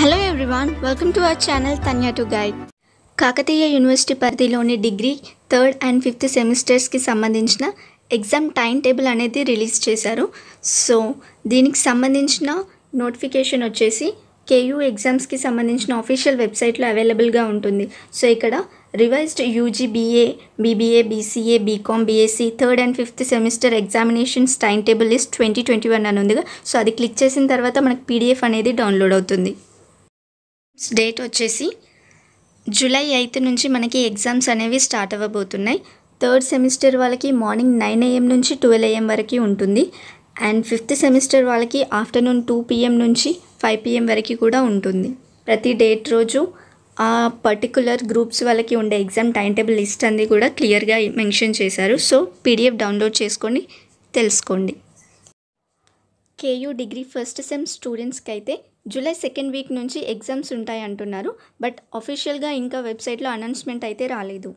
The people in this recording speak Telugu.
Hello everyone welcome to our channel Tanya to guide Kakatiya university పరిధిలోని డిగ్రీ థర్డ్ అండ్ ఫిఫ్త్ సెమిస్టర్స్కి సంబంధించిన ఎగ్జామ్ టైం టేబుల్ అనేది రిలీజ్ చేశారు. సో దీనికి సంబంధించిన నోటిఫికేషన్ వచ్చేసి కేయూ ఎగ్జామ్స్కి సంబంధించిన అఫీషియల్ వెబ్సైట్లో అవైలబుల్గా ఉంటుంది. సో ఇక్కడ revised UG BA BBA BCA BCom BSc third and fifth semester examinations time table list twenty twenty one అని ఉందిగా. సో అది క్లిక్ చేసిన తర్వాత మనకు పీడిఎఫ్ అనేది డౌన్లోడ్ అవుతుంది. డేట్ వచ్చేసి జూలై ఎయిత్ నుంచి మనకి ఎగ్జామ్స్ అనేవి స్టార్ట్ అవ్వబోతున్నాయి. థర్డ్ సెమిస్టర్ వాళ్ళకి మార్నింగ్ నైన్ ఏఎం నుంచి ట్వెల్వ్ ఏఎం వరకు ఉంటుంది. అండ్ ఫిఫ్త్ సెమిస్టర్ వాళ్ళకి ఆఫ్టర్నూన్ టూ పిఎం నుంచి ఫైవ్ పిఎం వరకు కూడా ఉంటుంది. ప్రతి డేట్ రోజు ఆ పర్టికులర్ గ్రూప్స్ వాళ్ళకి ఉండే ఎగ్జామ్ టైం టేబుల్ లిస్ట్ అంది కూడా క్లియర్గా మెన్షన్ చేశారు. సో పీడిఎఫ్ డౌన్లోడ్ చేసుకొని తెలుసుకోండి. కేయూ డిగ్రీ ఫస్ట్ సెమ్ స్టూడెంట్స్కి అయితే జూలై సెకండ్ వీక్ నుంచి ఎగ్జామ్స్ ఉంటాయి అంటున్నారు బట్ అఫీషియల్గా ఇంకా వెబ్సైట్లో అనౌన్స్మెంట్ అయితే రాలేదు.